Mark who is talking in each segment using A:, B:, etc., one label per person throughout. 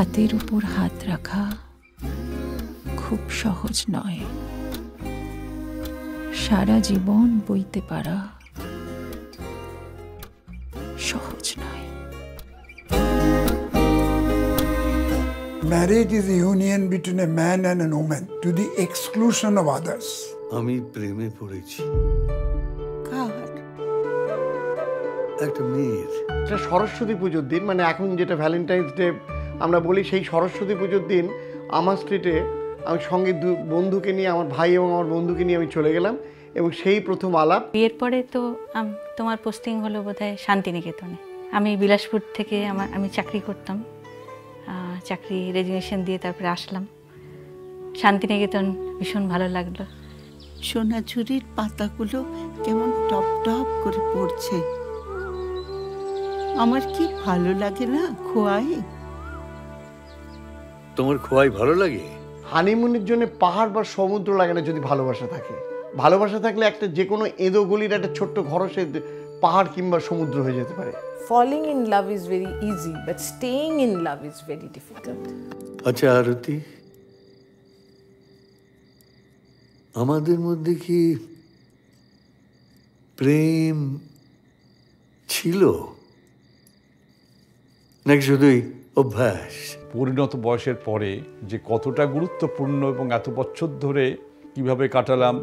A: হাতের উপর হাত রাখা খুব সহজ নয়। সারা জীবন বইতে পারা সহজ নয়।
B: Marriage is a union between a man and a woman to the exclusion of others.
C: আমি প্রেমে পড়েছি। একটা মেয়ের।
D: এটা সরস্বতী পুজোর দিন মানে এখন যেটা ভ্যালেন্টাইন্স ডে আমরা বলি সেই সরস্বতী পুজোর দিন আমার স্ট্রিটে আমি সঙ্গে দু বন্ধুকে নিয়ে আমার ভাই এবং আমার বন্ধুকে নিয়ে আমি চলে গেলাম এবং সেই প্রথম আলাপ।
E: বিয়ের পরে তো তোমার পোস্টিং হলো বোধহয় শান্তিনিকেতনে। আমি বিলাসপুর থেকে আমার আমি চাকরি করতাম। চাকরি রেজিগনেশন দিয়ে তারপরে আসলাম। শান্তিনিকেতন ভীষণ ভালো লাগল।
F: সোনাঝুরির পাতাগুলো কেমন টপ টপ করে পড়ছে। আমার কি ভালো লাগে না খোয়াই?
C: তোমার খোয়াই ভালো লাগে।
D: হানিমুনের জন্য পাহাড় বা সমুদ্র লাগে না যদি ভালোবাসা থাকে ভালোবাসা থাকলে একটা যে কোনো এঁদো গলির একটা ছোট্ট ঘর সে পাহাড় কিংবা সমুদ্র হয়ে যেতে পারে।
G: Falling in love is very easy but staying in love is very difficult.
C: আচ্ছা আরতি আমাদের মধ্যে কি প্রেম ছিল? নাকি শুধুই অভ্যাস।
H: পরিণত বয়সের পরে যে কতটা গুরুত্বপূর্ণ এবং এত বছর ধরে কীভাবে কাটালাম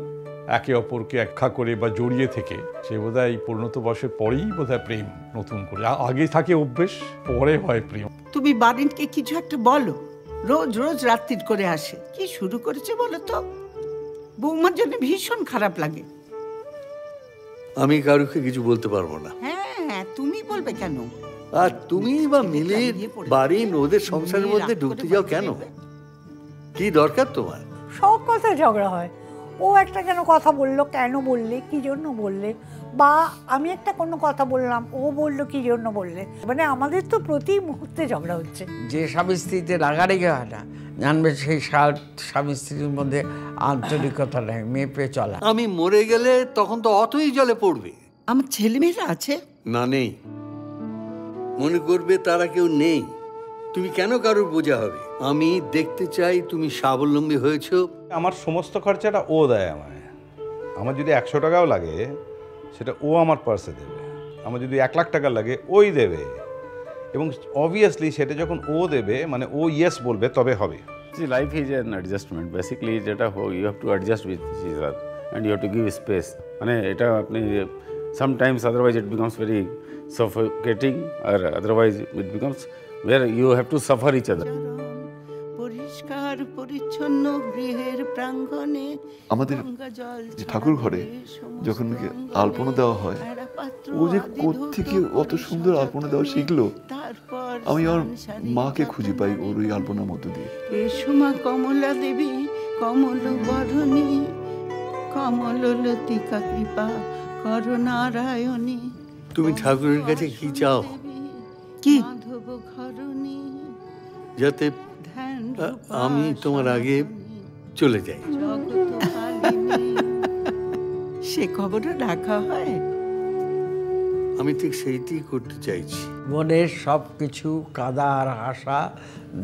H: একে অপরকে একখা করে বা জড়িয়ে থেকে সে বোধহয় এই পরিণত বয়সের পরেই বোধহয় প্রেম নতুন করে। আগে থাকে অভ্যেস পরে হয় প্রেম।
F: তুমি বারিনকে কিছু একটা বলো। রোজ রোজ রাত্রির করে আসে। কি শুরু করেছে বলো তো? বৌমার জন্য ভীষণ খারাপ লাগে।
C: আমি কারুকে কিছু বলতে পারব না।
F: হ্যাঁ তুমি বলবে কেন?
C: আর তুমি বা মিলে বাড়ি ওদের সংসারের মধ্যে ঢুকতে যাও কেন? কি দরকার তোমার?
I: সব কথায় ঝগড়া হয়। ও একটা কেন কথা বলল কেন বললে কি জন্য বললে? বা আমি একটা কোনো কথা বললাম ও বলল কি জন্য বললে? মানে আমাদের তো প্রতি মুহূর্তে ঝগড়া হচ্ছে।
J: যে স্বামী স্ত্রীতে রাগারাগি হয় না জানবে সেই স্বামী স্ত্রীর মধ্যে আন্তরিকতা নেই মেপে চলা।
C: আমি মরে গেলে তখন তো অতই জলে পড়বে।
F: আমার ছেলে ছেলেমেয়েরা আছে?
C: না নেই। মনে করবে তারা কেউ নেই। তুমি কেন কারোর বোঝা হবে? আমি দেখতে চাই তুমি স্বাবলম্বী হয়েছো।
H: আমার সমস্ত খরচাটা ও দেয় আমায়। আমার যদি একশো টাকাও লাগে সেটা ও আমার পার্সে দেবে। আমার যদি এক লাখ টাকা লাগে ওই দেবে। এবং অবভিয়াসলি সেটা যখন ও দেবে মানে ও ইয়েস বলবে তবে হবে।
K: Life is an adjustment. Basically, যেটা হোক to adjust with each other and you have to give space. মানে এটা আপনি sometimes otherwise it becomes very suffocating or otherwise it becomes where you have to suffer each other.
F: পরিষ্কার পরিচ্ছন্ন গৃহের প্রাঙ্গণে
L: আমাদের যে ঠাকুর ঘরে যখন আলপনা দেওয়া হয় ও যে
F: ধূপ
L: অত সুন্দর আলপনা দেওয়া শিখলো
F: তারপর
L: আমি আমার মাকে খুঁজে পাই ওর ওই। আলপনার মধ্য দিয়ে
F: এসমা কমলা দেবী কমল বরণী কমল লতিকা কৃপা করুণারায়ণী
C: তুমি ঠাকুরের কাছে কি চাও?
F: কি?
C: যাতে
F: ধ্যান
C: আমি তোমার আগে চলে যাই।
F: সে খবরও রাখা হয়?
C: আমি ঠিক সেইটি করতে চাইছি।
J: মনের সব কিছু কাদা আর হাসা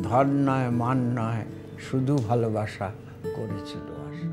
J: ধন নয় মান নয় শুধু ভালোবাসা করেছিল আশা।